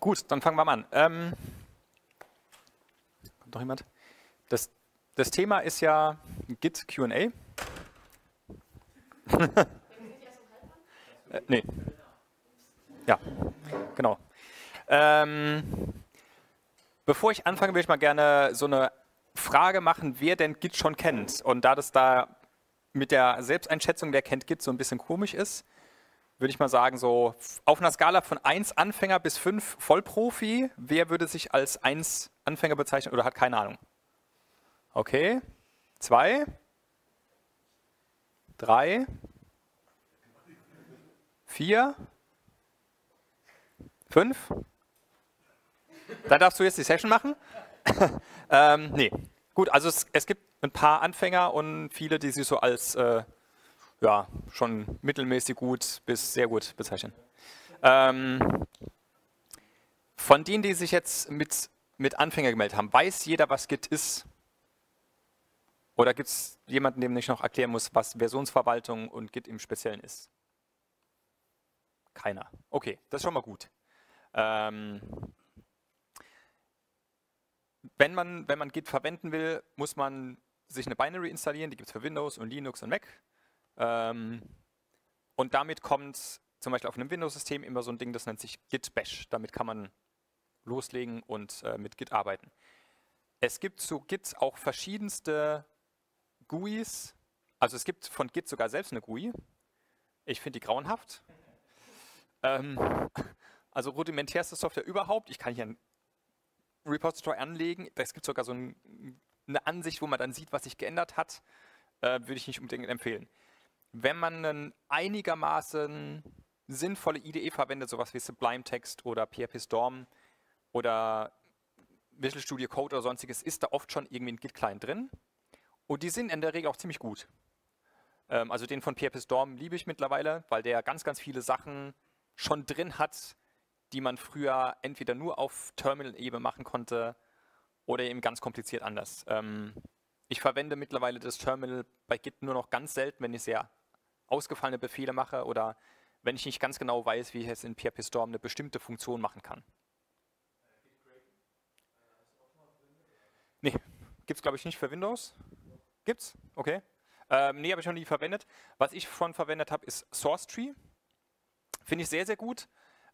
Gut, dann fangen wir mal an. Ähm, kommt noch jemand? Das, das Thema ist ja Git QA. äh, nee. Ja, genau. Ähm, bevor ich anfange, würde ich mal gerne so eine Frage machen, wer denn Git schon kennt. Und da das da mit der Selbsteinschätzung, wer kennt Git, so ein bisschen komisch ist, würde ich mal sagen, so auf einer Skala von 1 Anfänger bis 5 Vollprofi, wer würde sich als 1 Anfänger bezeichnen oder hat keine Ahnung? Okay, 2, 3, 4, 5. Da darfst du jetzt die Session machen. ähm, nee, gut, also es, es, gibt ein paar Anfänger und viele, die sich so als äh, ja, schon mittelmäßig gut bis sehr gut bezeichnen. Ähm, von denen, die sich jetzt mit, mit Anfänger gemeldet haben, weiß jeder, was Git ist? Oder gibt es jemanden, dem ich noch erklären muss, was Versionsverwaltung und Git im Speziellen ist? Keiner. Okay, das ist schon mal gut. Ähm, wenn, man, wenn man Git verwenden will, muss man sich eine Binary installieren, die gibt es für Windows und Linux und Mac. Ähm, und damit kommt zum Beispiel auf einem Windows-System immer so ein Ding, das nennt sich Git Bash. Damit kann man loslegen und äh, mit Git arbeiten. Es gibt zu Git auch verschiedenste GUIs. Also es gibt von Git sogar selbst eine GUI. Ich finde die grauenhaft. Ähm, also rudimentärste Software überhaupt. Ich kann hier ein Repository anlegen. Es gibt sogar so ein, eine Ansicht, wo man dann sieht, was sich geändert hat. Äh, würde ich nicht unbedingt empfehlen wenn man einen einigermaßen sinnvolle IDE verwendet, sowas wie Sublime Text oder PHP Storm oder Visual Studio Code oder sonstiges, ist da oft schon irgendwie ein Git-Client drin. Und die sind in der Regel auch ziemlich gut. Ähm, also den von PHP Storm liebe ich mittlerweile, weil der ganz, ganz viele Sachen schon drin hat, die man früher entweder nur auf Terminal-Ebene machen konnte oder eben ganz kompliziert anders. Ähm, ich verwende mittlerweile das Terminal bei Git nur noch ganz selten, wenn ich sehr ausgefallene Befehle mache oder wenn ich nicht ganz genau weiß, wie ich es in PHP Storm eine bestimmte Funktion machen kann. Nee, gibt es glaube ich nicht für Windows. Gibt's? Okay. Ähm, nee, habe ich noch nie verwendet. Was ich von verwendet habe, ist SourceTree. Finde ich sehr, sehr gut.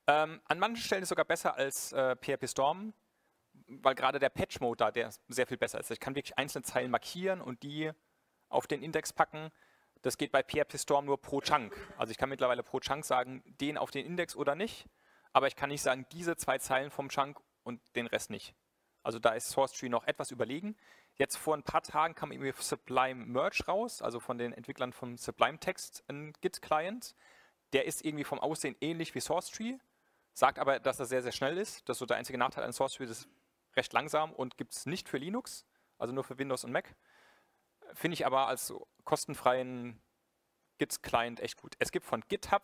Ähm, an manchen Stellen ist es sogar besser als äh, PHP Storm, weil gerade der Patch-Mode da, der sehr viel besser ist. Ich kann wirklich einzelne Zeilen markieren und die auf den Index packen das geht bei PHP Storm nur pro Chunk. Also ich kann mittlerweile pro Chunk sagen, den auf den Index oder nicht, aber ich kann nicht sagen, diese zwei Zeilen vom Chunk und den Rest nicht. Also da ist SourceTree noch etwas überlegen. Jetzt vor ein paar Tagen kam irgendwie Sublime Merge raus, also von den Entwicklern von Sublime Text, ein Git-Client. Der ist irgendwie vom Aussehen ähnlich wie SourceTree, sagt aber, dass er sehr, sehr schnell ist. Das ist so der einzige Nachteil an SourceTree, das ist recht langsam und gibt es nicht für Linux, also nur für Windows und Mac. Finde ich aber als kostenfreien Git-Client echt gut. Es gibt von GitHub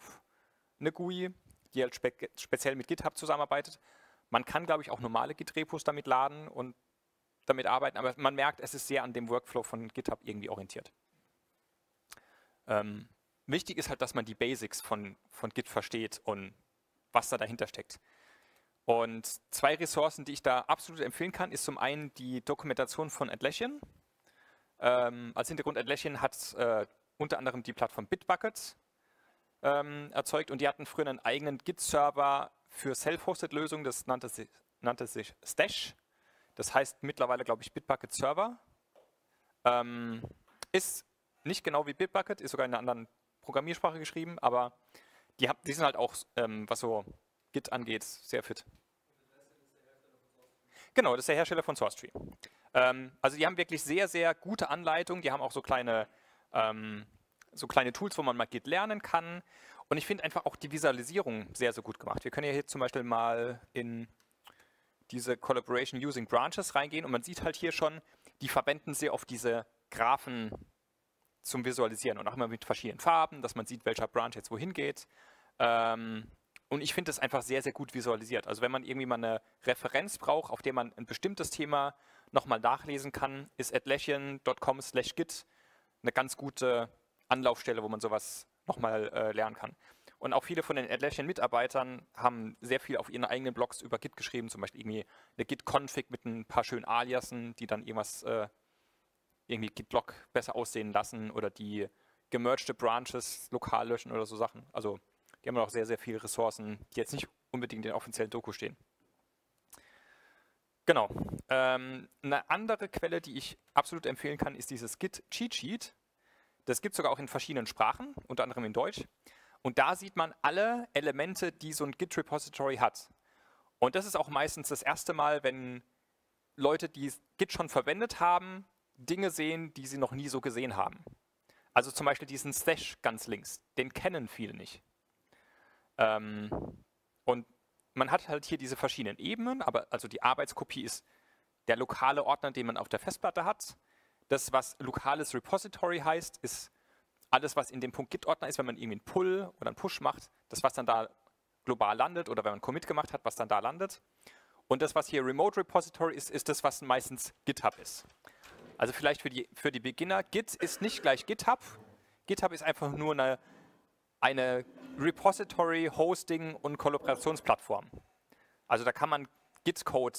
eine GUI, die halt spe speziell mit GitHub zusammenarbeitet. Man kann, glaube ich, auch normale Git-Repos damit laden und damit arbeiten, aber man merkt, es ist sehr an dem Workflow von GitHub irgendwie orientiert. Ähm, wichtig ist halt, dass man die Basics von, von Git versteht und was da dahinter steckt. Und zwei Ressourcen, die ich da absolut empfehlen kann, ist zum einen die Dokumentation von Atlassian. Ähm, als Hintergrund, Atlassian hat äh, unter anderem die Plattform Bitbucket ähm, erzeugt und die hatten früher einen eigenen Git-Server für Self-Hosted-Lösungen, das nannte sich, nannte sich Stash. Das heißt mittlerweile, glaube ich, Bitbucket Server. Ähm, ist nicht genau wie Bitbucket, ist sogar in einer anderen Programmiersprache geschrieben, aber die, haben, die sind halt auch, ähm, was so Git angeht, sehr fit. Genau, das ist der Hersteller von SourceTree. Ähm, also die haben wirklich sehr, sehr gute Anleitungen. Die haben auch so kleine, ähm, so kleine Tools, wo man mal Git lernen kann. Und ich finde einfach auch die Visualisierung sehr, sehr gut gemacht. Wir können ja hier zum Beispiel mal in diese Collaboration Using Branches reingehen und man sieht halt hier schon, die verwenden sehr oft diese Graphen zum Visualisieren und auch immer mit verschiedenen Farben, dass man sieht, welcher Branch jetzt wohin geht. Ähm, und ich finde das einfach sehr, sehr gut visualisiert. Also wenn man irgendwie mal eine Referenz braucht, auf der man ein bestimmtes Thema nochmal nachlesen kann, ist atlassian.com slash git eine ganz gute Anlaufstelle, wo man sowas nochmal äh, lernen kann. Und auch viele von den Atlassian-Mitarbeitern haben sehr viel auf ihren eigenen Blogs über Git geschrieben, zum Beispiel irgendwie eine Git-Config mit ein paar schönen Aliasen, die dann irgendwas, äh, irgendwie Git-Log besser aussehen lassen oder die gemergte Branches lokal löschen oder so Sachen. Also die haben auch sehr, sehr viele Ressourcen, die jetzt nicht unbedingt in den offiziellen Doku stehen. Genau. Ähm, eine andere Quelle, die ich absolut empfehlen kann, ist dieses Git Cheat Sheet. Das gibt es sogar auch in verschiedenen Sprachen, unter anderem in Deutsch. Und da sieht man alle Elemente, die so ein Git-Repository hat. Und das ist auch meistens das erste Mal, wenn Leute, die Git schon verwendet haben, Dinge sehen, die sie noch nie so gesehen haben. Also zum Beispiel diesen Stash ganz links, den kennen viele nicht. Ähm, und man hat halt hier diese verschiedenen Ebenen, aber also die Arbeitskopie ist der lokale Ordner, den man auf der Festplatte hat. Das, was lokales Repository heißt, ist alles, was in dem Punkt Git-Ordner ist, wenn man irgendwie einen Pull oder einen Push macht, das, was dann da global landet oder wenn man Commit gemacht hat, was dann da landet. Und das, was hier Remote Repository ist, ist das, was meistens GitHub ist. Also vielleicht für die, für die Beginner, Git ist nicht gleich GitHub. GitHub ist einfach nur eine, eine Repository, Hosting und Kollaborationsplattform. Also da kann man Git-Code,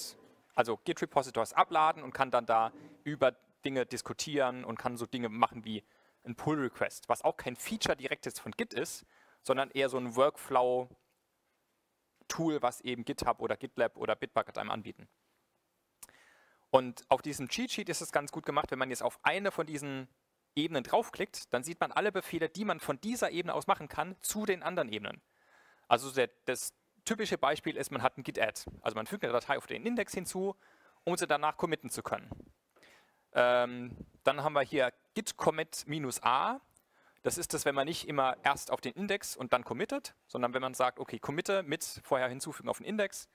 also Git-Repositories abladen und kann dann da über Dinge diskutieren und kann so Dinge machen wie ein Pull-Request, was auch kein Feature direktes von Git ist, sondern eher so ein Workflow-Tool, was eben GitHub oder GitLab oder Bitbucket einem anbieten. Und auf diesem Cheat Sheet ist es ganz gut gemacht, wenn man jetzt auf eine von diesen Ebenen draufklickt, dann sieht man alle Befehle, die man von dieser Ebene aus machen kann, zu den anderen Ebenen. Also der, das typische Beispiel ist, man hat ein Git-Add. Also man fügt eine Datei auf den Index hinzu, um sie danach committen zu können. Ähm, dann haben wir hier git commit -a. Das ist das, wenn man nicht immer erst auf den Index und dann committet, sondern wenn man sagt, okay, committe mit vorher hinzufügen auf den Index.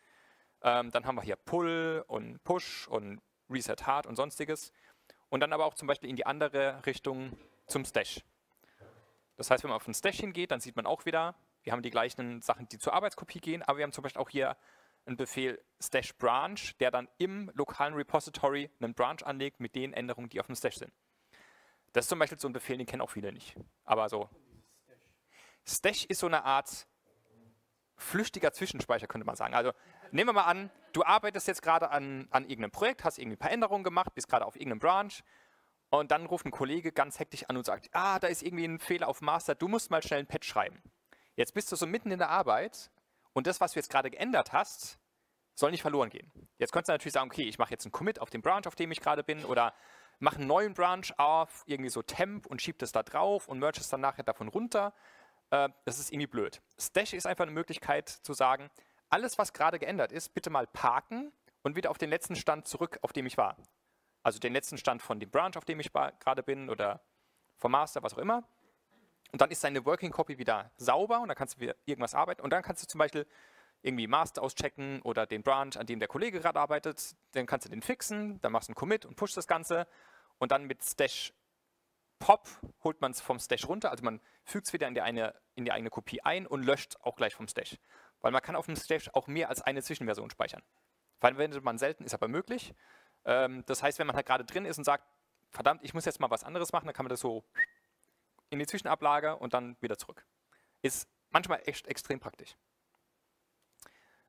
Ähm, dann haben wir hier pull und push und reset hard und sonstiges. Und dann aber auch zum Beispiel in die andere Richtung zum Stash. Das heißt, wenn man auf den Stash hingeht, dann sieht man auch wieder, wir haben die gleichen Sachen, die zur Arbeitskopie gehen, aber wir haben zum Beispiel auch hier einen Befehl Stash Branch, der dann im lokalen Repository einen Branch anlegt mit den Änderungen, die auf dem Stash sind. Das ist zum Beispiel so ein Befehl, den kennen auch viele nicht. Aber so. Stash ist so eine Art flüchtiger Zwischenspeicher, könnte man sagen. Also nehmen wir mal an, du arbeitest jetzt gerade an, an irgendeinem Projekt, hast irgendwie ein paar Änderungen gemacht, bist gerade auf irgendeinem Branch und dann ruft ein Kollege ganz hektisch an und sagt, ah, da ist irgendwie ein Fehler auf Master, du musst mal schnell ein Patch schreiben. Jetzt bist du so mitten in der Arbeit und das, was du jetzt gerade geändert hast, soll nicht verloren gehen. Jetzt könntest du natürlich sagen, okay, ich mache jetzt einen Commit auf den Branch, auf dem ich gerade bin, oder mache einen neuen Branch auf, irgendwie so Temp und schiebe das da drauf und merge es dann nachher davon runter. Äh, das ist irgendwie blöd. Stash ist einfach eine Möglichkeit zu sagen, alles, was gerade geändert ist, bitte mal parken und wieder auf den letzten Stand zurück, auf dem ich war. Also den letzten Stand von dem Branch, auf dem ich gerade bin oder vom Master, was auch immer. Und dann ist deine Working Copy wieder sauber und dann kannst du wieder irgendwas arbeiten. Und dann kannst du zum Beispiel irgendwie Master auschecken oder den Branch, an dem der Kollege gerade arbeitet. Dann kannst du den fixen, dann machst du einen Commit und pushst das Ganze. Und dann mit Stash Pop holt man es vom Stash runter. Also man fügt es wieder in die, eine, in die eigene Kopie ein und löscht auch gleich vom Stash. Weil man kann auf dem Stash auch mehr als eine Zwischenversion speichern. Verwendet man selten, ist aber möglich. Ähm, das heißt, wenn man halt gerade drin ist und sagt, verdammt, ich muss jetzt mal was anderes machen, dann kann man das so in die Zwischenablage und dann wieder zurück. Ist manchmal echt extrem praktisch.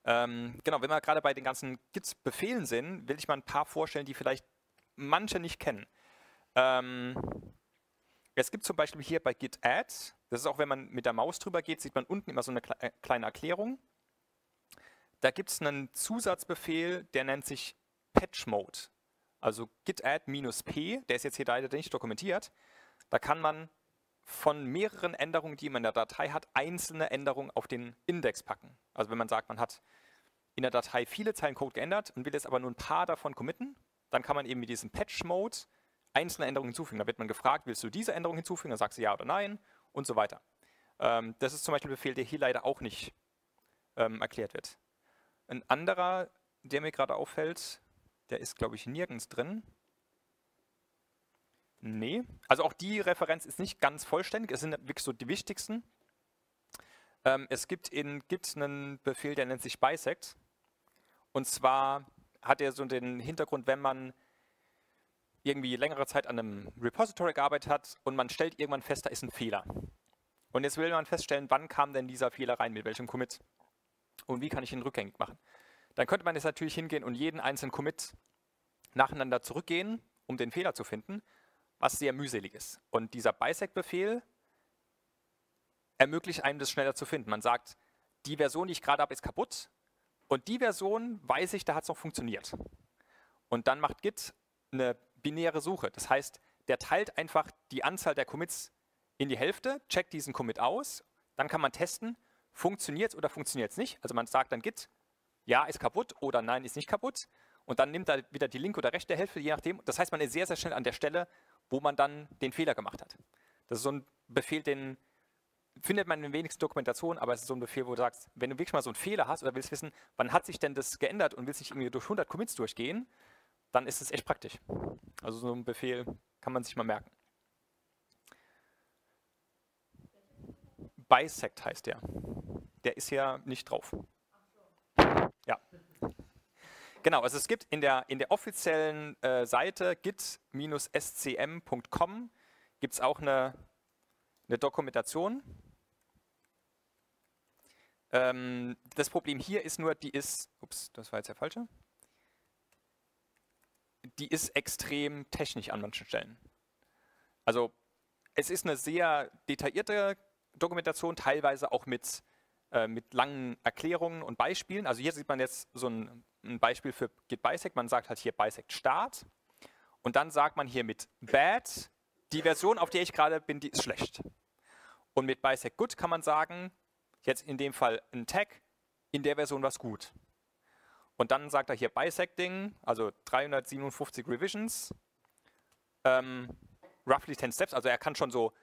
Ähm, genau, wenn wir gerade bei den ganzen Git-Befehlen sind, will ich mal ein paar vorstellen, die vielleicht manche nicht kennen. Ähm, es gibt zum Beispiel hier bei Git Add, das ist auch, wenn man mit der Maus drüber geht, sieht man unten immer so eine äh, kleine Erklärung. Da gibt es einen Zusatzbefehl, der nennt sich Patch Mode. Also git add -p, der ist jetzt hier leider nicht dokumentiert. Da kann man von mehreren Änderungen, die man in der Datei hat, einzelne Änderungen auf den Index packen. Also wenn man sagt, man hat in der Datei viele Zeilen Code geändert und will jetzt aber nur ein paar davon committen, dann kann man eben mit diesem Patch-Mode einzelne Änderungen hinzufügen. Da wird man gefragt, willst du diese Änderung hinzufügen? Dann sagst du ja oder nein und so weiter. Ähm, das ist zum Beispiel ein Befehl, der hier leider auch nicht ähm, erklärt wird. Ein anderer, der mir gerade auffällt, der ist, glaube ich, nirgends drin. Nee, also auch die Referenz ist nicht ganz vollständig, es sind wirklich so die wichtigsten. Ähm, es gibt in Git einen Befehl, der nennt sich bisect. Und zwar hat er so den Hintergrund, wenn man irgendwie längere Zeit an einem Repository gearbeitet hat und man stellt irgendwann fest, da ist ein Fehler. Und jetzt will man feststellen, wann kam denn dieser Fehler rein, mit welchem Commit und wie kann ich ihn rückgängig machen. Dann könnte man jetzt natürlich hingehen und jeden einzelnen Commit nacheinander zurückgehen, um den Fehler zu finden, was sehr mühselig ist. Und dieser Bisect-Befehl ermöglicht einem das schneller zu finden. Man sagt, die Version, die ich gerade habe, ist kaputt und die Version weiß ich, da hat es noch funktioniert. Und dann macht Git eine binäre Suche. Das heißt, der teilt einfach die Anzahl der Commits in die Hälfte, checkt diesen Commit aus, dann kann man testen, funktioniert es oder funktioniert es nicht. Also man sagt dann Git, ja, ist kaputt oder nein, ist nicht kaputt. Und dann nimmt er wieder die linke oder rechte Hälfte, je nachdem. Das heißt, man ist sehr, sehr schnell an der Stelle, wo man dann den Fehler gemacht hat. Das ist so ein Befehl, den findet man in den wenigsten Dokumentationen, aber es ist so ein Befehl, wo du sagst, wenn du wirklich mal so einen Fehler hast oder willst wissen, wann hat sich denn das geändert und willst nicht irgendwie durch 100 Commits durchgehen, dann ist es echt praktisch. Also so ein Befehl kann man sich mal merken. Bisect heißt der. Der ist ja nicht drauf. Ja. Genau, also es gibt in der, in der offiziellen äh, Seite git-scm.com gibt es auch eine, eine Dokumentation. Ähm, das Problem hier ist nur, die ist, ups, das war jetzt der falsche, die ist extrem technisch an manchen Stellen. Also es ist eine sehr detaillierte Dokumentation, teilweise auch mit, äh, mit langen Erklärungen und Beispielen. Also hier sieht man jetzt so ein, ein Beispiel für Git Bisect. Man sagt halt hier Bisect Start und dann sagt man hier mit Bad, die Version, auf der ich gerade bin, die ist schlecht. Und mit Bisect Good kann man sagen, jetzt in dem Fall ein Tag, in der Version war es gut. Und dann sagt er hier Bisecting, also 357 Revisions, ähm, roughly 10 Steps, also er kann schon so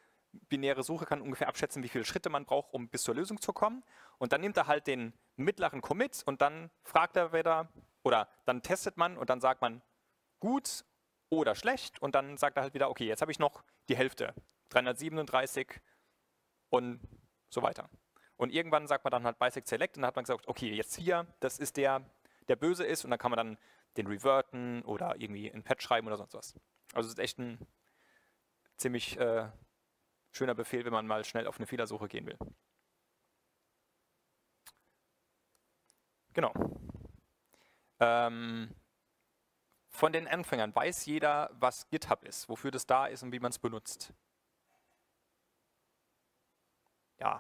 binäre Suche, kann ungefähr abschätzen, wie viele Schritte man braucht, um bis zur Lösung zu kommen. Und dann nimmt er halt den mittleren Commit und dann fragt er wieder, oder dann testet man und dann sagt man gut oder schlecht und dann sagt er halt wieder, okay, jetzt habe ich noch die Hälfte, 337 und so weiter. Und irgendwann sagt man dann halt Bisect Select und dann hat man gesagt, okay, jetzt hier, das ist der, der böse ist und dann kann man dann den reverten oder irgendwie ein Patch schreiben oder sonst was. Also es ist echt ein ziemlich äh, schöner Befehl, wenn man mal schnell auf eine Fehlersuche gehen will. Genau. Ähm, von den Anfängern weiß jeder, was GitHub ist, wofür das da ist und wie man es benutzt. Ja.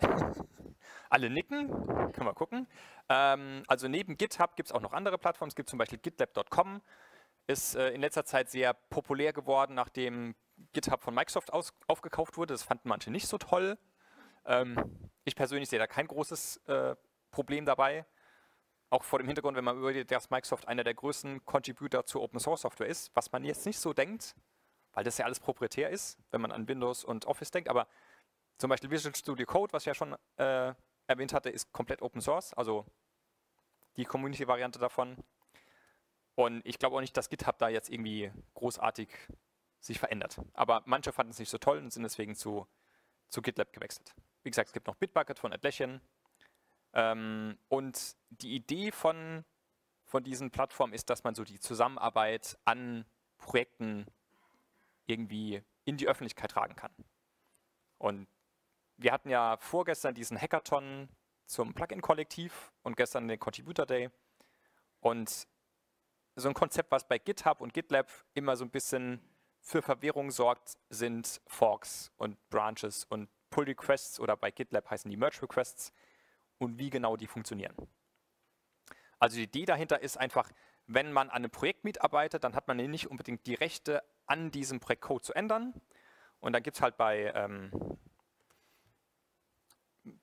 Alle nicken, können wir gucken. Ähm, also neben GitHub gibt es auch noch andere Plattformen. Es gibt zum Beispiel gitlab.com, ist äh, in letzter Zeit sehr populär geworden, nachdem GitHub von Microsoft aus, aufgekauft wurde. Das fanden manche nicht so toll. Ähm, ich persönlich sehe da kein großes äh, Problem dabei. Auch vor dem Hintergrund, wenn man überlegt, dass Microsoft einer der größten Contributor zu Open Source Software ist, was man jetzt nicht so denkt, weil das ja alles proprietär ist, wenn man an Windows und Office denkt. Aber zum Beispiel Visual Studio Code, was ja schon äh, erwähnt hatte, ist komplett Open Source, also die Community-Variante davon. Und ich glaube auch nicht, dass GitHub da jetzt irgendwie großartig sich verändert. Aber manche fanden es nicht so toll und sind deswegen zu, zu GitLab gewechselt. Wie gesagt, es gibt noch Bitbucket von Atlassian. Ähm, und die Idee von, von diesen Plattformen ist, dass man so die Zusammenarbeit an Projekten irgendwie in die Öffentlichkeit tragen kann. Und wir hatten ja vorgestern diesen Hackathon zum Plugin-Kollektiv und gestern den Contributor Day. Und so ein Konzept, was bei GitHub und GitLab immer so ein bisschen für Verwirrung sorgt, sind Forks und Branches und Pull Requests oder bei GitLab heißen die Merge Requests und wie genau die funktionieren. Also die Idee dahinter ist einfach, wenn man an einem Projekt mitarbeitet, dann hat man nicht unbedingt die Rechte, an diesem Projektcode zu ändern. Und dann gibt es halt bei, ähm,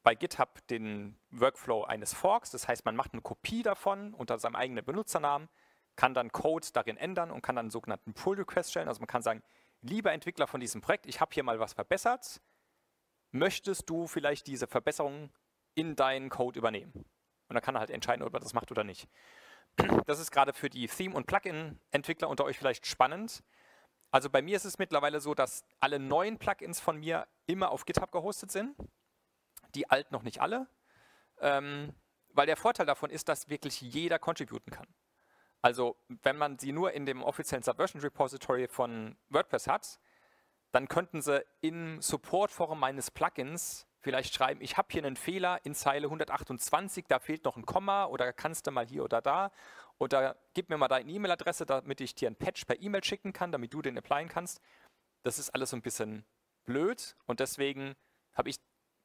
bei GitHub den Workflow eines Forks. Das heißt, man macht eine Kopie davon unter seinem eigenen Benutzernamen, kann dann Code darin ändern und kann dann einen sogenannten Pull-Request stellen. Also man kann sagen, lieber Entwickler von diesem Projekt, ich habe hier mal was verbessert. Möchtest du vielleicht diese Verbesserung in deinen Code übernehmen? Und dann kann er halt entscheiden, ob er das macht oder nicht. Das ist gerade für die Theme- und Plugin-Entwickler unter euch vielleicht spannend. Also bei mir ist es mittlerweile so, dass alle neuen Plugins von mir immer auf GitHub gehostet sind die alten noch nicht alle, ähm, weil der Vorteil davon ist, dass wirklich jeder contributen kann. Also wenn man sie nur in dem offiziellen Subversion Repository von WordPress hat, dann könnten sie im Support-Forum meines Plugins vielleicht schreiben, ich habe hier einen Fehler in Zeile 128, da fehlt noch ein Komma oder kannst du mal hier oder da oder gib mir mal deine E-Mail-Adresse, damit ich dir ein Patch per E-Mail schicken kann, damit du den applyen kannst. Das ist alles so ein bisschen blöd und deswegen habe ich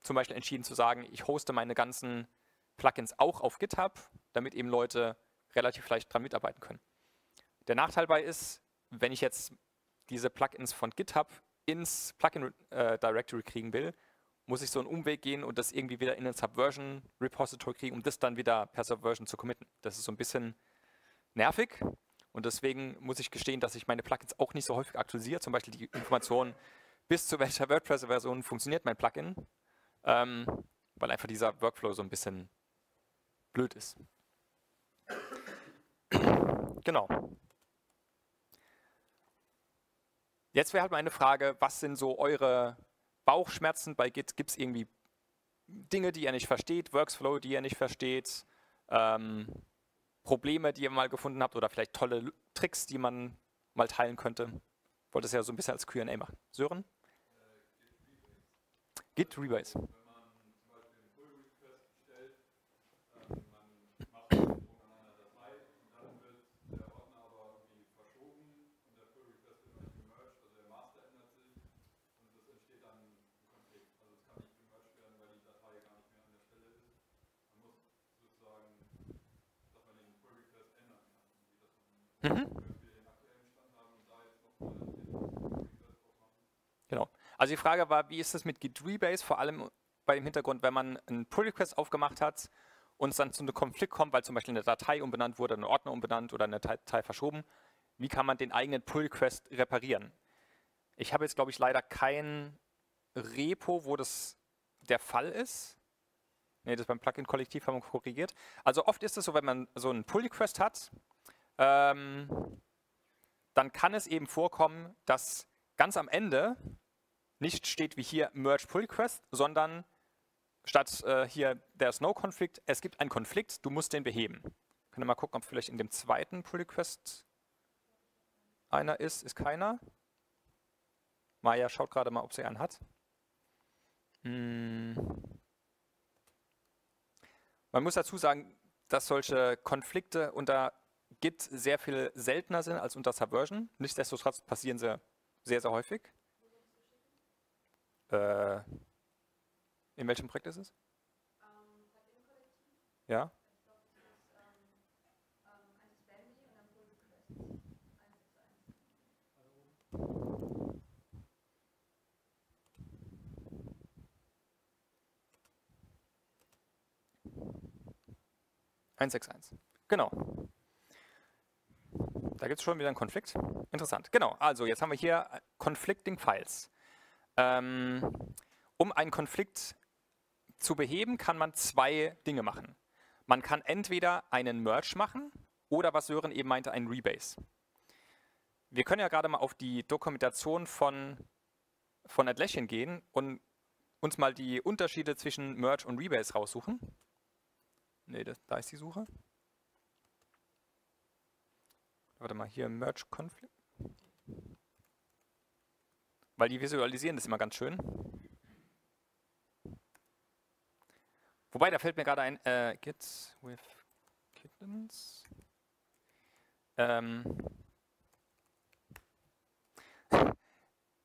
zum Beispiel entschieden zu sagen, ich hoste meine ganzen Plugins auch auf GitHub, damit eben Leute relativ leicht dran mitarbeiten können. Der Nachteil dabei ist, wenn ich jetzt diese Plugins von GitHub ins Plugin äh, Directory kriegen will, muss ich so einen Umweg gehen und das irgendwie wieder in ein Subversion Repository kriegen, um das dann wieder per Subversion zu committen. Das ist so ein bisschen nervig und deswegen muss ich gestehen, dass ich meine Plugins auch nicht so häufig aktualisiere. Zum Beispiel die Information, bis zu welcher WordPress-Version funktioniert mein Plugin, ähm, weil einfach dieser Workflow so ein bisschen blöd ist. genau. Jetzt wäre halt meine Frage, was sind so eure Bauchschmerzen bei Git? Gibt es irgendwie Dinge, die ihr nicht versteht, Workflow, die ihr nicht versteht, ähm, Probleme, die ihr mal gefunden habt oder vielleicht tolle Tricks, die man mal teilen könnte? Wollte es ja so ein bisschen als Q&A machen. Sören? Git Rebase. Genau. Also die Frage war, wie ist es mit Git Rebase, vor allem bei dem Hintergrund, wenn man einen Pull Request aufgemacht hat und es dann zu einem Konflikt kommt, weil zum Beispiel eine Datei umbenannt wurde, eine Ordner umbenannt oder eine Datei verschoben, wie kann man den eigenen Pull Request reparieren? Ich habe jetzt, glaube ich, leider kein Repo, wo das der Fall ist. Ne, das beim Plugin-Kollektiv haben wir korrigiert. Also oft ist es so, wenn man so einen Pull Request hat, ähm, dann kann es eben vorkommen, dass ganz am Ende nicht steht wie hier Merge Pull Request, sondern statt äh, hier there's no Conflict, es gibt einen Konflikt, du musst den beheben. Können wir mal gucken, ob vielleicht in dem zweiten Pull Request einer ist, ist keiner. Maya schaut gerade mal, ob sie einen hat. Hm. Man muss dazu sagen, dass solche Konflikte unter Git sehr viel seltener sind als unter Subversion. Nichtsdestotrotz passieren sie sehr, sehr häufig. Äh, in welchem Projekt ist es? Ja. Eins sechs eins. Genau. Da gibt es schon wieder einen Konflikt. Interessant. Genau, also jetzt haben wir hier Conflicting Files. Ähm, um einen Konflikt zu beheben, kann man zwei Dinge machen. Man kann entweder einen Merge machen oder, was Sören eben meinte, einen Rebase. Wir können ja gerade mal auf die Dokumentation von, von Atlassian gehen und uns mal die Unterschiede zwischen Merge und Rebase raussuchen. Ne, da ist die Suche. Warte mal, hier Merge Conflict. Weil die visualisieren das immer ganz schön. Wobei, da fällt mir gerade ein, äh, Git with Kittens. Ähm.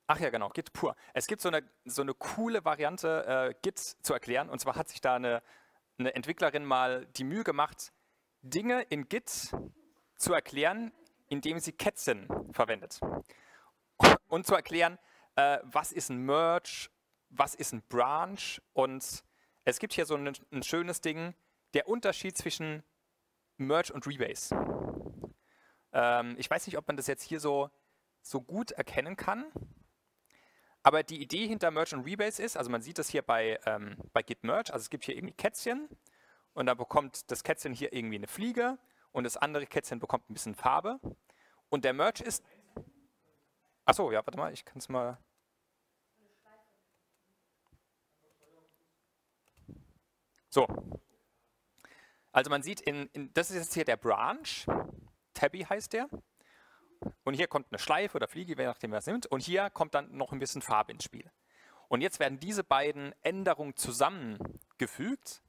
Ach ja, genau, Git pur. Es gibt so eine, so eine coole Variante, äh, Git zu erklären. Und zwar hat sich da eine, eine Entwicklerin mal die Mühe gemacht, Dinge in Git zu erklären, indem sie Kätzchen verwendet. Und zu erklären, äh, was ist ein Merge, was ist ein Branch und es gibt hier so ein, ein schönes Ding, der Unterschied zwischen Merge und Rebase. Ähm, ich weiß nicht, ob man das jetzt hier so, so gut erkennen kann, aber die Idee hinter Merge und Rebase ist, also man sieht das hier bei, ähm, bei Git Merge, also es gibt hier irgendwie Kätzchen und dann bekommt das Kätzchen hier irgendwie eine Fliege und das andere Kätzchen bekommt ein bisschen Farbe. Und der Merch ist... Achso, ja, warte mal, ich kann es mal... So. Also man sieht, in, in, das ist jetzt hier der Branch, Tabby heißt der. und hier kommt eine Schleife oder Fliege, je nachdem, wer es nimmt. Und hier kommt dann noch ein bisschen Farbe ins Spiel. Und jetzt werden diese beiden Änderungen zusammengefügt.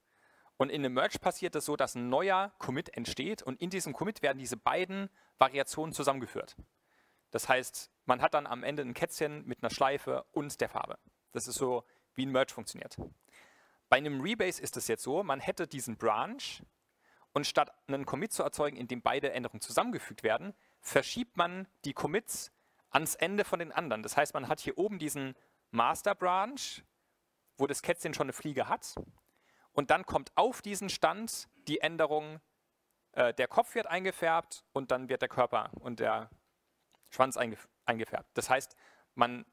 Und in einem Merge passiert es so, dass ein neuer Commit entsteht. Und in diesem Commit werden diese beiden Variationen zusammengeführt. Das heißt, man hat dann am Ende ein Kätzchen mit einer Schleife und der Farbe. Das ist so, wie ein Merge funktioniert. Bei einem Rebase ist es jetzt so, man hätte diesen Branch und statt einen Commit zu erzeugen, in dem beide Änderungen zusammengefügt werden, verschiebt man die Commits ans Ende von den anderen. Das heißt, man hat hier oben diesen Master Branch, wo das Kätzchen schon eine Fliege hat. Und dann kommt auf diesen Stand die Änderung, äh, der Kopf wird eingefärbt und dann wird der Körper und der Schwanz eingefärbt. Das heißt, man,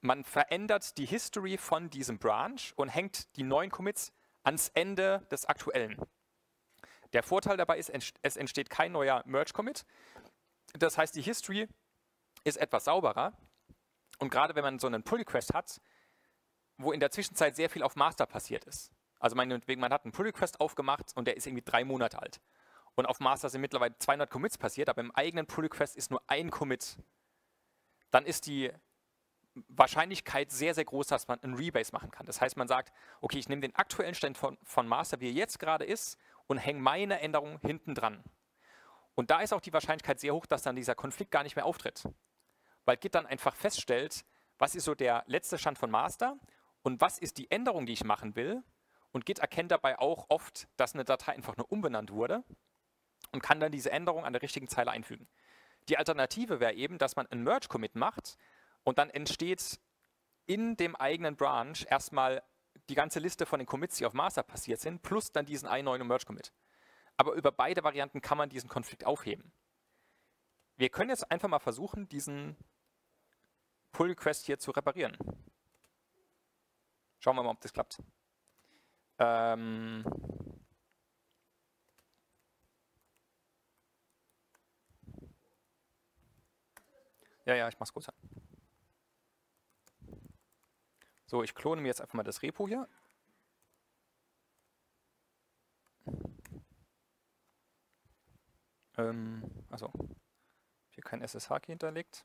man verändert die History von diesem Branch und hängt die neuen Commits ans Ende des aktuellen. Der Vorteil dabei ist, es entsteht kein neuer Merge-Commit. Das heißt, die History ist etwas sauberer. Und gerade wenn man so einen Pull-Request hat, wo in der Zwischenzeit sehr viel auf Master passiert ist. Also meinetwegen, man hat einen Pull-Request aufgemacht und der ist irgendwie drei Monate alt. Und auf Master sind mittlerweile 200 Commits passiert, aber im eigenen Pull-Request ist nur ein Commit. Dann ist die Wahrscheinlichkeit sehr, sehr groß, dass man einen Rebase machen kann. Das heißt, man sagt, okay, ich nehme den aktuellen Stand von, von Master, wie er jetzt gerade ist, und hänge meine Änderung hinten dran. Und da ist auch die Wahrscheinlichkeit sehr hoch, dass dann dieser Konflikt gar nicht mehr auftritt. Weil Git dann einfach feststellt, was ist so der letzte Stand von Master und was ist die Änderung, die ich machen will. Und Git erkennt dabei auch oft, dass eine Datei einfach nur umbenannt wurde und kann dann diese Änderung an der richtigen Zeile einfügen. Die Alternative wäre eben, dass man einen Merge-Commit macht und dann entsteht in dem eigenen Branch erstmal die ganze Liste von den Commits, die auf Master passiert sind, plus dann diesen einen neuen Merge-Commit. Aber über beide Varianten kann man diesen Konflikt aufheben. Wir können jetzt einfach mal versuchen, diesen Pull-Request hier zu reparieren. Schauen wir mal, ob das klappt. Ähm ja, ja, ich mach's kurz. So, ich klone mir jetzt einfach mal das Repo hier. Ähm, also hier kein SSH-Key hinterlegt.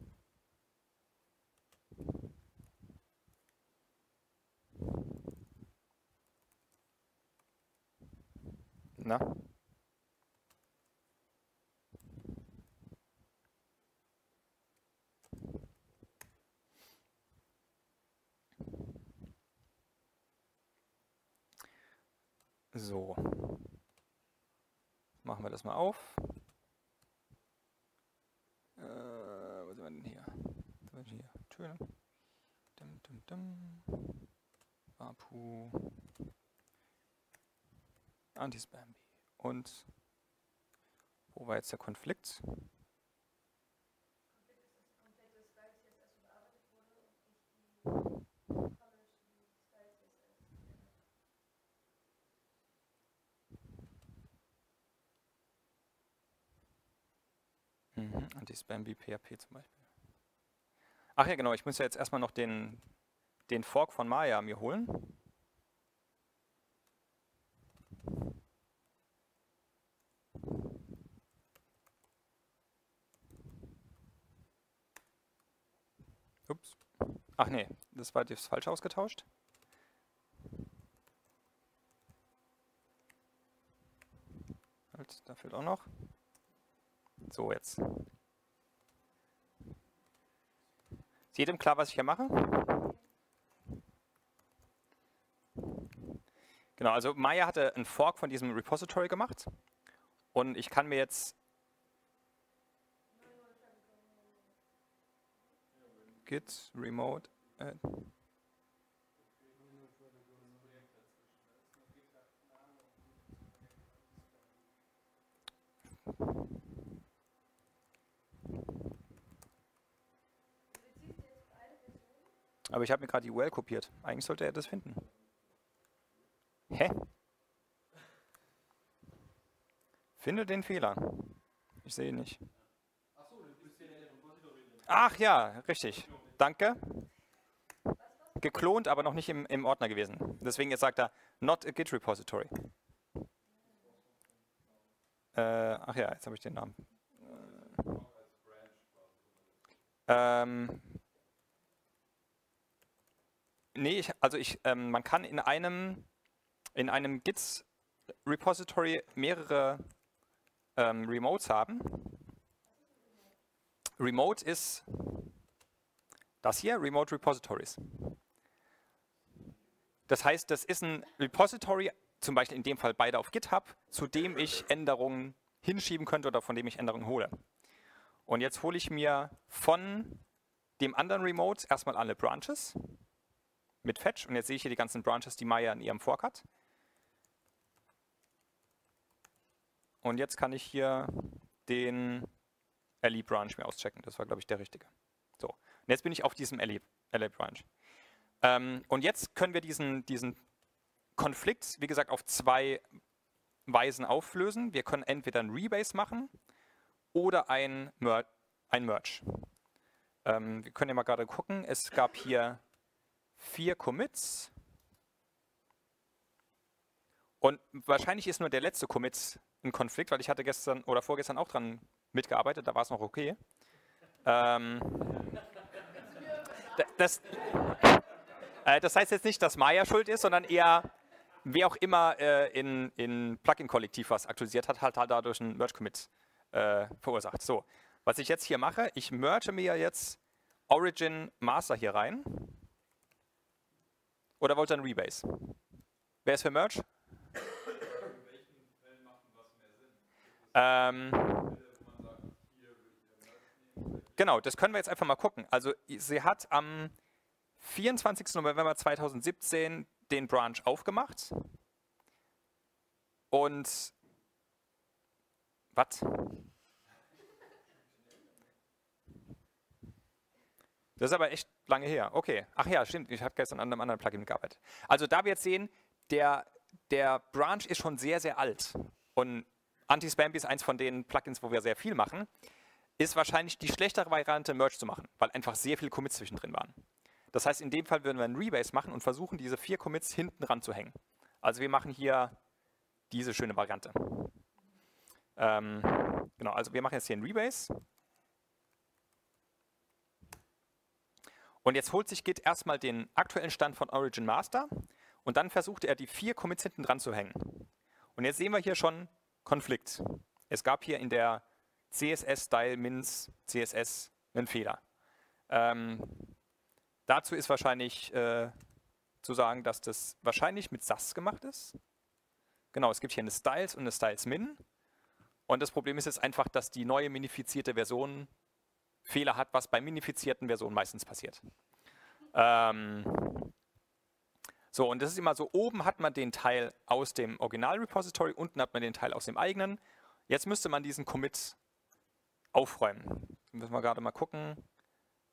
Na? So. Machen wir das mal auf. Äh, wo sind wir denn hier? Sind wir hier? Töne. Dim, dim, dim. Apu. Antispambi. Und wo war jetzt der Konflikt? Mhm, Anti-Spam-B PHP zum Beispiel. Ach ja, genau, ich muss ja jetzt erstmal noch den, den Fork von Maya mir holen. Ups. Ach nee, das war das falsch ausgetauscht. Halt, da fehlt auch noch. So, jetzt. Ist jedem klar, was ich hier mache? Genau, also Maya hatte einen Fork von diesem Repository gemacht und ich kann mir jetzt git remote add Aber ich habe mir gerade die URL kopiert. Eigentlich sollte er das finden. Hä? Finde den Fehler. Ich sehe ihn nicht. Ach ja, richtig. Danke. Geklont, aber noch nicht im, im Ordner gewesen. Deswegen jetzt sagt er, not a Git repository. Äh, ach ja, jetzt habe ich den Namen. Ähm, nee, ich, also ich, ähm, man kann in einem, in einem Git Repository mehrere ähm, Remotes haben. Remote ist das hier, Remote Repositories. Das heißt, das ist ein Repository, zum Beispiel in dem Fall beide auf GitHub, zu dem ich Änderungen hinschieben könnte oder von dem ich Änderungen hole. Und jetzt hole ich mir von dem anderen Remote erstmal alle Branches mit Fetch. Und jetzt sehe ich hier die ganzen Branches, die Maya in ihrem Fork hat. Und jetzt kann ich hier den LE Branch mir auschecken. Das war, glaube ich, der richtige. So, und jetzt bin ich auf diesem LE, LE Branch. Ähm, und jetzt können wir diesen, diesen Konflikt, wie gesagt, auf zwei Weisen auflösen. Wir können entweder ein Rebase machen oder ein, Mer ein Merge. Ähm, wir können ja mal gerade gucken. Es gab hier vier Commits. Und wahrscheinlich ist nur der letzte Commit ein Konflikt, weil ich hatte gestern oder vorgestern auch dran mitgearbeitet, da war es noch okay. Ähm, das, äh, das heißt jetzt nicht, dass Maya schuld ist, sondern eher, wer auch immer äh, in, in Plugin-Kollektiv was aktualisiert hat, hat halt dadurch einen Merge-Commit äh, verursacht. So, was ich jetzt hier mache, ich merge mir jetzt Origin Master hier rein. Oder wollt ihr ein Rebase? Wer ist für Merge? Ähm, genau, das können wir jetzt einfach mal gucken. Also sie hat am 24. November 2017 den Branch aufgemacht. Und was? Das ist aber echt lange her. Okay. Ach ja, stimmt. Ich habe gestern an einem anderen Plugin gearbeitet. Also da wir jetzt sehen, der, der Branch ist schon sehr, sehr alt. Und Anti-Spampi ist eins von den Plugins, wo wir sehr viel machen. Ist wahrscheinlich die schlechtere Variante, Merge zu machen, weil einfach sehr viele Commits zwischendrin waren. Das heißt, in dem Fall würden wir einen Rebase machen und versuchen, diese vier Commits hinten ran zu hängen. Also wir machen hier diese schöne Variante. Ähm, genau, also wir machen jetzt hier einen Rebase. Und jetzt holt sich Git erstmal den aktuellen Stand von Origin Master und dann versucht er, die vier Commits hinten dran zu hängen. Und jetzt sehen wir hier schon Konflikt. Es gab hier in der CSS-Style-Mins CSS einen Fehler. Ähm, Dazu ist wahrscheinlich äh, zu sagen, dass das wahrscheinlich mit SAS gemacht ist. Genau, es gibt hier eine Styles und eine Styles Min. Und das Problem ist jetzt einfach, dass die neue minifizierte Version Fehler hat, was bei minifizierten Versionen meistens passiert. Ähm, so, und das ist immer so, oben hat man den Teil aus dem Original-Repository, unten hat man den Teil aus dem eigenen. Jetzt müsste man diesen Commit aufräumen. Müssen wir gerade mal gucken.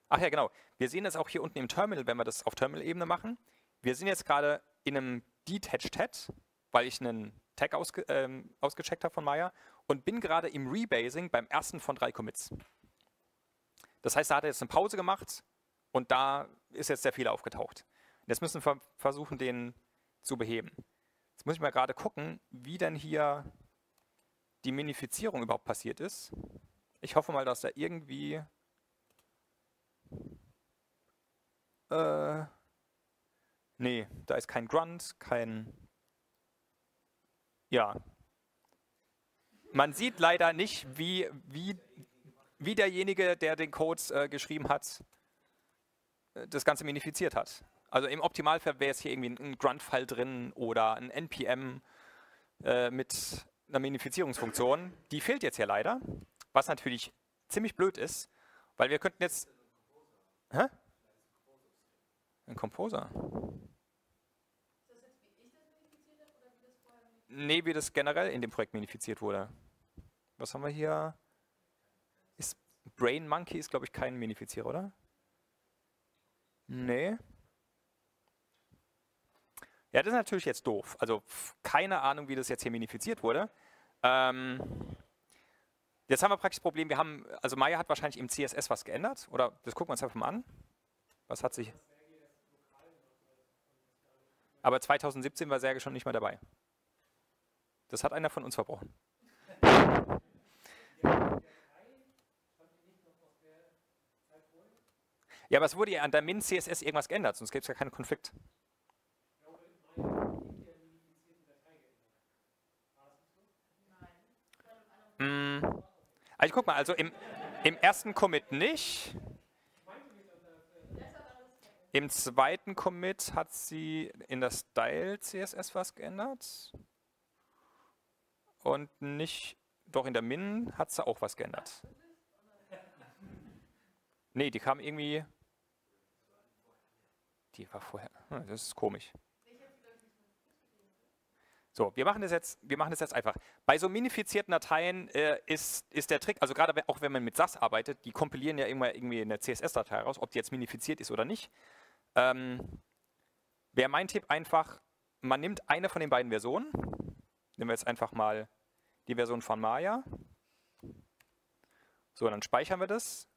Ach ja, genau. Wir sehen das auch hier unten im Terminal, wenn wir das auf Terminal-Ebene machen. Wir sind jetzt gerade in einem Detached Head, weil ich einen Tag ausge, ähm, ausgecheckt habe von Maya und bin gerade im Rebasing beim ersten von drei Commits. Das heißt, da hat er jetzt eine Pause gemacht und da ist jetzt der Fehler aufgetaucht. Jetzt müssen wir versuchen, den zu beheben. Jetzt muss ich mal gerade gucken, wie denn hier die Minifizierung überhaupt passiert ist. Ich hoffe mal, dass da irgendwie äh, nee, da ist kein Grunt, kein... Ja. Man sieht leider nicht, wie, wie, wie derjenige, der den Code äh, geschrieben hat, äh, das Ganze minifiziert hat. Also im Optimalfall wäre es hier irgendwie ein Grunt-File drin oder ein NPM äh, mit einer Minifizierungsfunktion. Die fehlt jetzt hier leider, was natürlich ziemlich blöd ist, weil wir könnten jetzt Hä? Ein Composer. Nee, wie das generell in dem Projekt minifiziert wurde. Was haben wir hier? Ist Brain Monkey ist, glaube ich, kein Minifizierer, oder? Nee. Ja, das ist natürlich jetzt doof. Also keine Ahnung, wie das jetzt hier minifiziert wurde. Ähm, Jetzt haben wir praktisch das Problem, wir haben, also Maya hat wahrscheinlich im CSS was geändert, oder das gucken wir uns einfach mal an. Was hat sich... Aber 2017 war Serge schon nicht mehr dabei. Das hat einer von uns verbrochen. Ja, aber es wurde ja an der Min CSS irgendwas geändert, sonst gäbe es ja keinen Konflikt. Mm. Also guck mal, also im, im ersten Commit nicht. Im zweiten Commit hat sie in der Style CSS was geändert. Und nicht, doch in der Min hat sie auch was geändert. Nee, die kam irgendwie. Die war vorher. Hm, das ist komisch. So, wir machen das jetzt, wir machen das jetzt einfach. Bei so minifizierten Dateien äh, ist, ist der Trick, also gerade auch wenn man mit SAS arbeitet, die kompilieren ja immer irgendwie eine CSS-Datei raus, ob die jetzt minifiziert ist oder nicht. Ähm, Wäre mein Tipp einfach, man nimmt eine von den beiden Versionen. Nehmen wir jetzt einfach mal die Version von Maya. So, dann speichern wir das.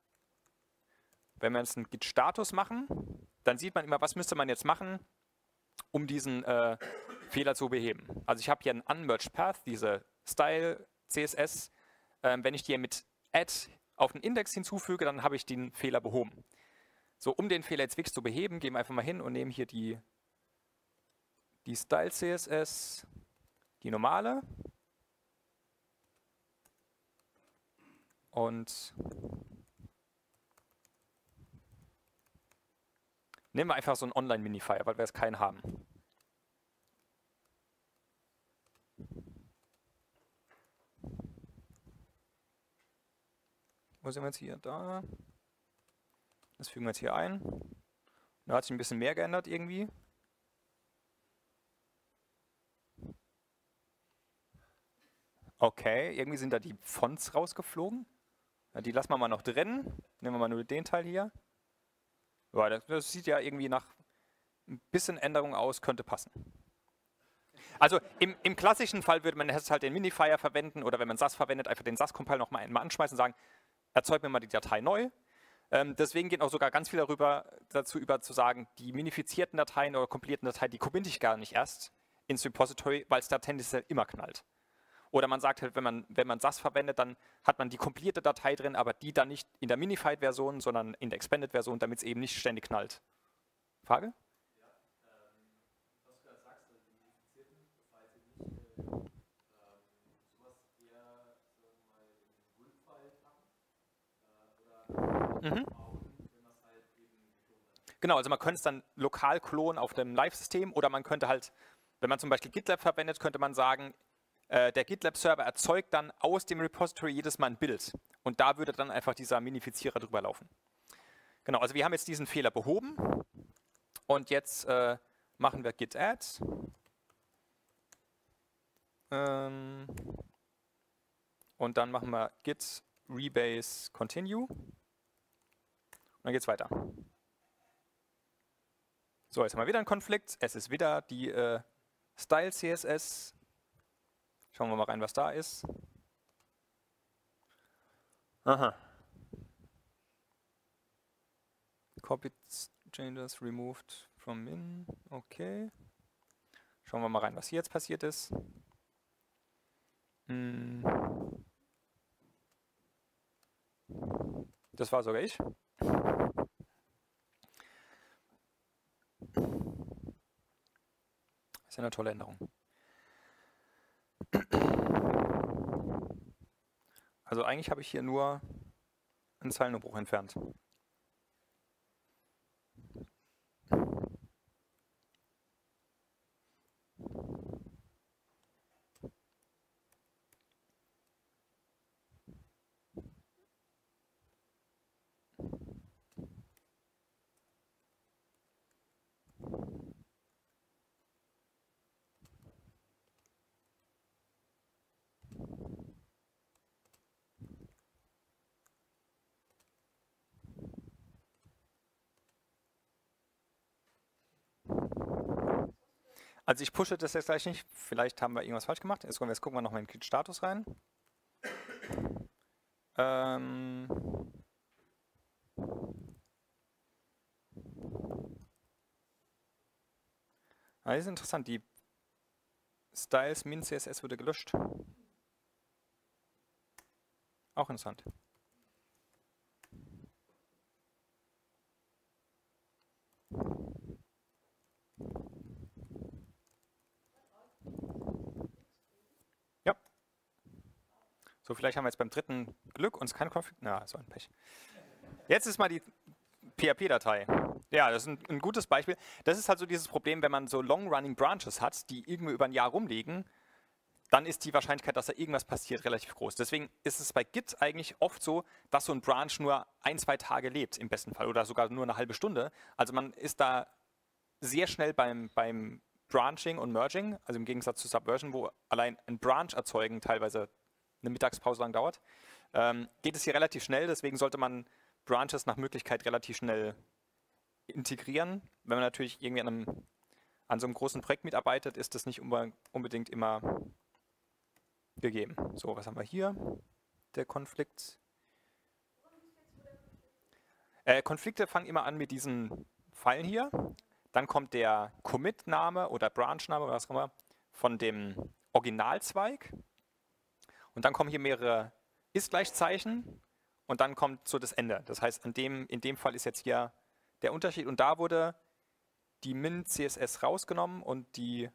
Wenn wir jetzt einen Git-Status machen, dann sieht man immer, was müsste man jetzt machen, um diesen äh, Fehler zu beheben. Also ich habe hier einen Unmerged Path, diese Style CSS. Ähm, wenn ich die mit Add auf den Index hinzufüge, dann habe ich den Fehler behoben. So, um den Fehler jetzt wirklich zu beheben, gehen wir einfach mal hin und nehmen hier die, die Style CSS, die normale. Und nehmen wir einfach so einen Online-Minifier, weil wir es keinen haben. Wo sind wir jetzt hier? Da. Das fügen wir jetzt hier ein. Da hat sich ein bisschen mehr geändert irgendwie. Okay, irgendwie sind da die Fonts rausgeflogen. Die lassen wir mal noch drin. Nehmen wir mal nur den Teil hier. Ja, das, sieht ja irgendwie nach ein bisschen Änderung aus, könnte passen. Also im, im, klassischen Fall würde man jetzt halt den Minifier verwenden oder wenn man SAS verwendet, einfach den SAS-Compile nochmal anschmeißen und sagen, erzeug mir mal die Datei neu. Ähm, deswegen geht auch sogar ganz viel darüber, dazu über zu sagen, die minifizierten Dateien oder kompilierten Dateien, die commit ich gar nicht erst ins Repository, weil es da tendenziell immer knallt. Oder man sagt halt, wenn man, wenn man SAS verwendet, dann hat man die kompilierte Datei drin, aber die dann nicht in der Minified-Version, sondern in der Expanded-Version, damit es eben nicht ständig knallt. Frage? Mhm. Genau, also man könnte es dann lokal klonen auf dem Live-System oder man könnte halt, wenn man zum Beispiel GitLab verwendet, könnte man sagen, äh, der GitLab-Server erzeugt dann aus dem Repository jedes Mal ein Bild und da würde dann einfach dieser Minifizierer drüber laufen. Genau, also wir haben jetzt diesen Fehler behoben und jetzt äh, machen wir git add ähm, und dann machen wir git rebase continue dann geht es weiter. So, jetzt haben wir wieder einen Konflikt. Es ist wieder die äh, Style CSS. Schauen wir mal rein, was da ist. Aha. Copied changes removed from min. Okay. Schauen wir mal rein, was hier jetzt passiert ist. Hm. Das war sogar ich. Ist ja eine tolle Änderung. Also eigentlich habe ich hier nur einen Zeilenumbruch entfernt. Also ich pushe das jetzt gleich nicht. Vielleicht haben wir irgendwas falsch gemacht. Jetzt, jetzt gucken wir nochmal in den Status rein. Ähm ah, das ist interessant. Die Styles min CSS wurde gelöscht. Auch interessant. So, vielleicht haben wir jetzt beim dritten Glück uns kein Konflikt. Na, so ein Pech. Jetzt ist mal die PHP-Datei. Ja, das ist ein, ein, gutes Beispiel. Das ist halt so dieses Problem, wenn man so long-running Branches hat, die irgendwie über ein Jahr rumliegen, dann ist die Wahrscheinlichkeit, dass da irgendwas passiert, relativ groß. Deswegen ist es bei Git eigentlich oft so, dass so ein Branch nur ein, zwei Tage lebt, im besten Fall, oder sogar nur eine halbe Stunde. Also man ist da sehr schnell beim, beim Branching und Merging, also im Gegensatz zu Subversion, wo allein ein Branch erzeugen teilweise eine Mittagspause lang dauert, ähm, geht es hier relativ schnell. Deswegen sollte man Branches nach Möglichkeit relativ schnell integrieren. Wenn man natürlich irgendwie an, einem, an so einem großen Projekt mitarbeitet, ist das nicht unbedingt immer gegeben. So, was haben wir hier? Der Konflikt. Äh, Konflikte fangen immer an mit diesen Pfeilen hier. Dann kommt der Commit-Name oder Branch-Name oder was auch immer von dem Originalzweig. Und dann kommen hier mehrere Ist-Gleichzeichen und dann kommt so das Ende. Das heißt, in dem, in dem Fall ist jetzt hier der Unterschied und da wurde die Min-CSS rausgenommen und die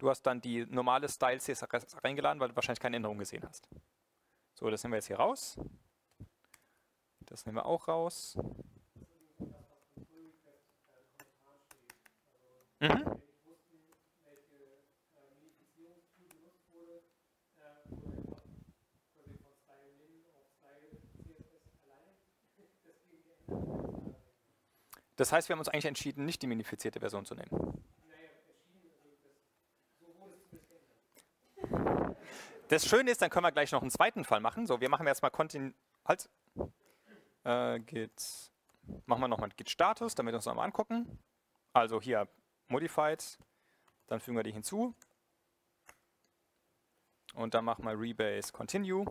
du hast dann die normale Style CSS reingeladen, weil du wahrscheinlich keine Änderung gesehen hast. So, das nehmen wir jetzt hier raus. Das nehmen wir auch raus. Mhm. Das heißt, wir haben uns eigentlich entschieden, nicht die minifizierte Version zu nehmen. Das Schöne ist, dann können wir gleich noch einen zweiten Fall machen. So, wir machen jetzt mal Continue. Halt. Äh, git. Machen wir nochmal Git Status, damit wir uns nochmal angucken. Also hier Modified. Dann fügen wir die hinzu. Und dann machen wir Rebase Continue.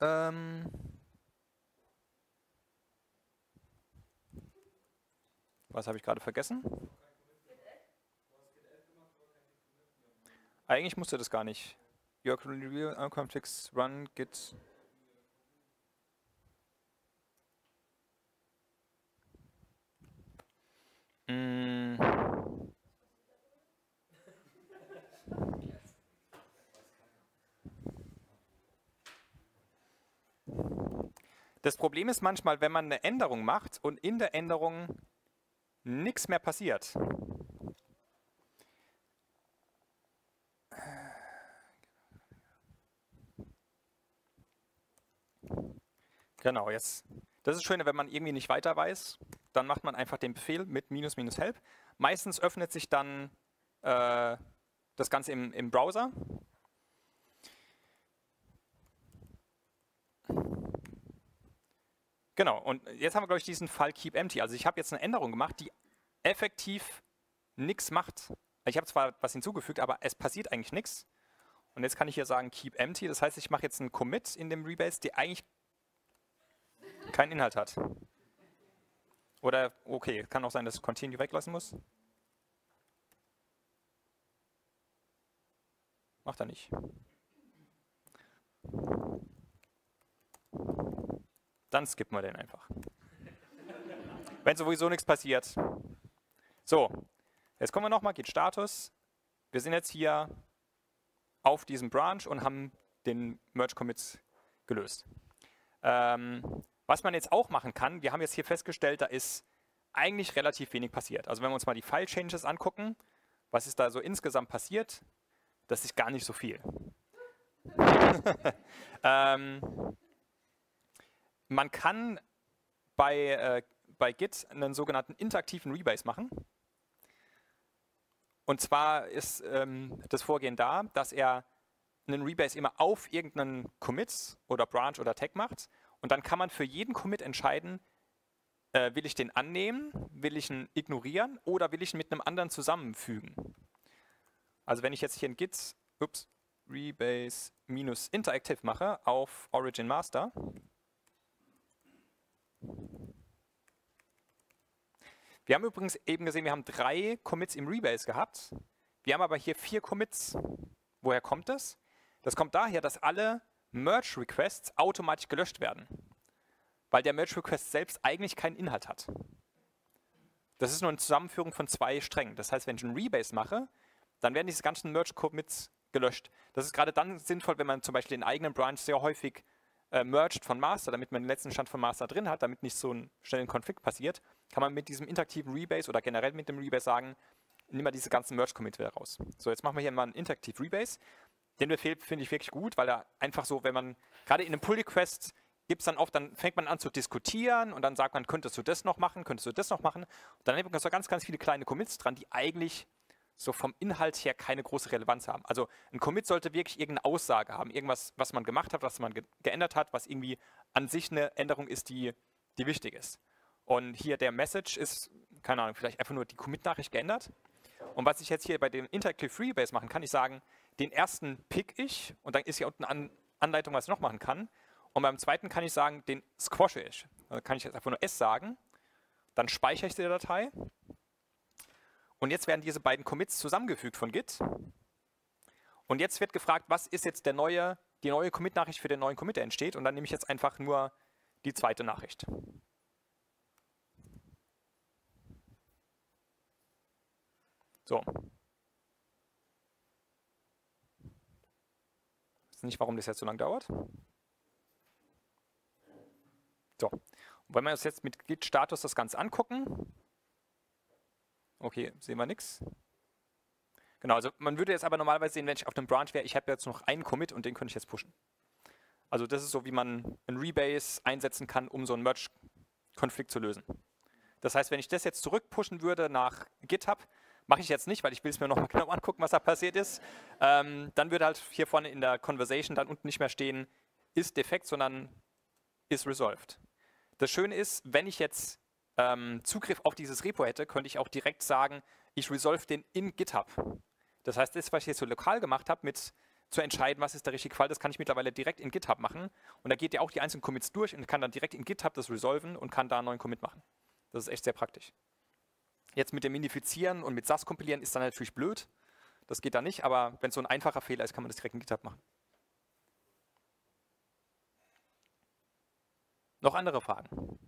Ähm. Was habe ich gerade vergessen? Eigentlich musste das gar nicht. Your real run git. Mm. Das Problem ist manchmal, wenn man eine Änderung macht und in der Änderung nichts mehr passiert. Genau, jetzt. Das ist schön, wenn man irgendwie nicht weiter weiß, dann macht man einfach den Befehl mit minus minus help. Meistens öffnet sich dann äh, das Ganze im, im Browser. Genau, und jetzt haben wir, glaube ich, diesen Fall keep empty. Also ich habe jetzt eine Änderung gemacht, die effektiv nichts macht. Ich habe zwar was hinzugefügt, aber es passiert eigentlich nichts. Und jetzt kann ich hier sagen keep empty. Das heißt, ich mache jetzt einen Commit in dem Rebase, der eigentlich keinen Inhalt hat. Oder, okay, kann auch sein, dass ich continue weglassen muss. Macht er nicht. Dann skippen wir den einfach. Wenn sowieso nichts passiert. So, jetzt kommen wir nochmal, geht Status. Wir sind jetzt hier auf diesem Branch und haben den Merge Commits gelöst. Ähm, was man jetzt auch machen kann, wir haben jetzt hier festgestellt, da ist eigentlich relativ wenig passiert. Also wenn wir uns mal die File Changes angucken, was ist da so insgesamt passiert, das ist gar nicht so viel. ähm, man kann bei, äh, bei Git einen sogenannten interaktiven Rebase machen. Und zwar ist ähm, das Vorgehen da, dass er einen Rebase immer auf irgendeinen Commit oder Branch oder Tag macht. Und dann kann man für jeden Commit entscheiden, äh, will ich den annehmen, will ich ihn ignorieren oder will ich ihn mit einem anderen zusammenfügen. Also wenn ich jetzt hier in Git ups, Rebase minus interactive mache auf Origin Master, Wir haben übrigens eben gesehen, wir haben drei Commits im Rebase gehabt. Wir haben aber hier vier Commits. Woher kommt das? Das kommt daher, dass alle Merge-Requests automatisch gelöscht werden, weil der Merge-Request selbst eigentlich keinen Inhalt hat. Das ist nur eine Zusammenführung von zwei Strängen. Das heißt, wenn ich einen Rebase mache, dann werden diese ganzen Merge-Commits gelöscht. Das ist gerade dann sinnvoll, wenn man zum Beispiel den eigenen Branch sehr häufig äh, merged von Master, damit man den letzten Stand von Master drin hat, damit nicht so ein schnellen Konflikt passiert, kann man mit diesem interaktiven Rebase oder generell mit dem Rebase sagen, nimm mal diese ganzen Merge-Commits wieder raus. So, jetzt machen wir hier mal einen Interactive Rebase. Den Befehl finde ich wirklich gut, weil er einfach so, wenn man gerade in einem Pull-Request gibt es dann oft, dann fängt man an zu diskutieren und dann sagt man, könntest du das noch machen, könntest du das noch machen. Und dann hat man so ganz, ganz viele kleine Commits dran, die eigentlich so vom Inhalt her keine große Relevanz haben. Also ein Commit sollte wirklich irgendeine Aussage haben, irgendwas, was man gemacht hat, was man ge geändert hat, was irgendwie an sich eine Änderung ist, die, die wichtig ist. Und hier der Message ist, keine Ahnung, vielleicht einfach nur die Commit-Nachricht geändert. Und was ich jetzt hier bei dem Interactive Freebase machen kann, ich sagen, den ersten pick ich und dann ist hier unten An Anleitung, was ich noch machen kann. Und beim zweiten kann ich sagen, den squashe ich. Da kann ich jetzt einfach nur S sagen. Dann speichere ich die Datei. Und jetzt werden diese beiden Commits zusammengefügt von Git. Und jetzt wird gefragt, was ist jetzt der neue, die neue Commit-Nachricht für den neuen Commit, der entsteht. Und dann nehme ich jetzt einfach nur die zweite Nachricht. So. Ich weiß nicht, warum das jetzt so lange dauert. So, und wenn wir uns jetzt mit Git-Status das Ganze angucken, okay, sehen wir nichts. Genau, also man würde jetzt aber normalerweise sehen, wenn ich auf einem Branch wäre, ich habe jetzt noch einen Commit und den könnte ich jetzt pushen. Also das ist so, wie man ein Rebase einsetzen kann, um so einen Merge-Konflikt zu lösen. Das heißt, wenn ich das jetzt zurückpushen würde nach GitHub, mache ich jetzt nicht, weil ich will es mir nochmal genau angucken, was da passiert ist, ähm, dann würde halt hier vorne in der Conversation dann unten nicht mehr stehen, ist defekt, sondern ist resolved. Das Schöne ist, wenn ich jetzt ähm, Zugriff auf dieses Repo hätte, könnte ich auch direkt sagen, ich resolve den in GitHub. Das heißt, das, was ich jetzt so lokal gemacht habe, mit zu entscheiden, was ist der richtige Fall, das kann ich mittlerweile direkt in GitHub machen. Und da geht ja auch die einzelnen Commits durch und kann dann direkt in GitHub das resolven und kann da einen neuen Commit machen. Das ist echt sehr praktisch. Jetzt mit dem Minifizieren und mit SAS kompilieren ist dann natürlich blöd. Das geht da nicht, aber wenn es so ein einfacher Fehler ist, kann man das direkt in GitHub machen. Noch andere Fragen?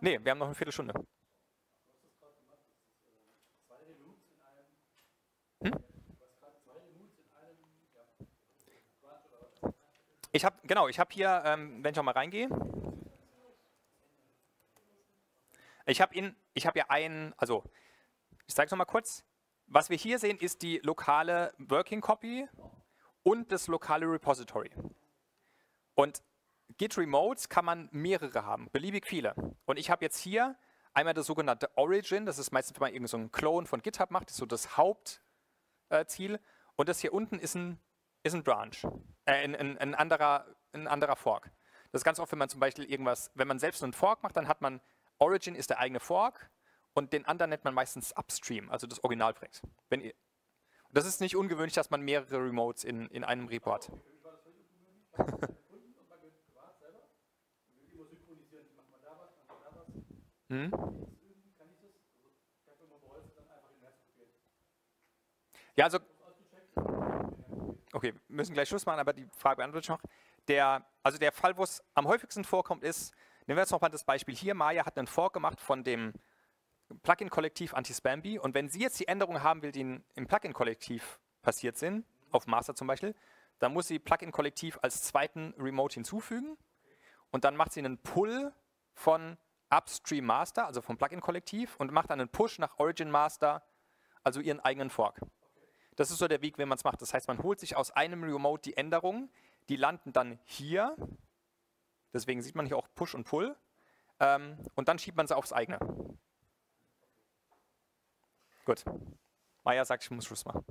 Nee, wir haben noch eine Viertelstunde. Hm? Ich habe, genau, ich habe hier, ähm, wenn ich noch mal reingehe, ich habe in, ich habe ja einen, also ich zeige es noch mal kurz. Was wir hier sehen, ist die lokale Working Copy und das lokale Repository. Und Git Remotes kann man mehrere haben, beliebig viele. Und ich habe jetzt hier einmal das sogenannte Origin, das ist meistens, wenn man irgendeinen so Clone von GitHub macht, das ist so das Hauptziel. Und das hier unten ist ein, ist ein Branch, äh, ein, ein, ein, anderer, ein anderer Fork. Das ist ganz oft, wenn man zum Beispiel irgendwas, wenn man selbst einen Fork macht, dann hat man Origin ist der eigene Fork und den anderen nennt man meistens Upstream, also das Originalprojekt. Wenn ihr, das ist nicht ungewöhnlich, dass man mehrere Remotes in, in einem Report. Hm? Ja, also. Okay, wir müssen gleich Schluss machen, aber die Frage beantworte ich noch. Der, also der Fall, wo es am häufigsten vorkommt, ist, nehmen wir jetzt nochmal das Beispiel hier. Maya hat einen Fork gemacht von dem Plugin-Kollektiv Anti-Spamby und wenn sie jetzt die Änderungen haben will, die im Plugin-Kollektiv passiert sind, auf Master zum Beispiel, dann muss sie Plugin-Kollektiv als zweiten Remote hinzufügen und dann macht sie einen Pull von Upstream Master, also vom Plugin-Kollektiv, und macht dann einen Push nach Origin Master, also ihren eigenen Fork. Das ist so der Weg, wie man es macht. Das heißt, man holt sich aus einem Remote die Änderungen, die landen dann hier. Deswegen sieht man hier auch Push und Pull. Ähm, und dann schiebt man sie aufs eigene. Gut. Maya sagt, ich muss Schluss machen.